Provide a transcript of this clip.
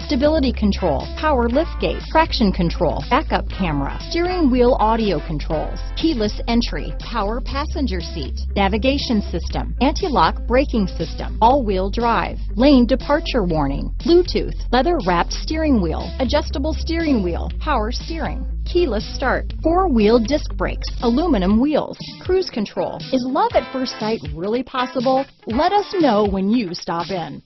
stability control, power liftgate, traction control, backup camera, steering wheel audio controls, keyless entry, power passenger seat, navigation system, anti-lock braking system, all-wheel drive, lane departure warning, Bluetooth, leather wrapped steering wheel, adjustable steering wheel, power steering, keyless start, four-wheel disc brakes, aluminum wheels, cruise control. Is love at first sight really possible? Let us know when you stop in.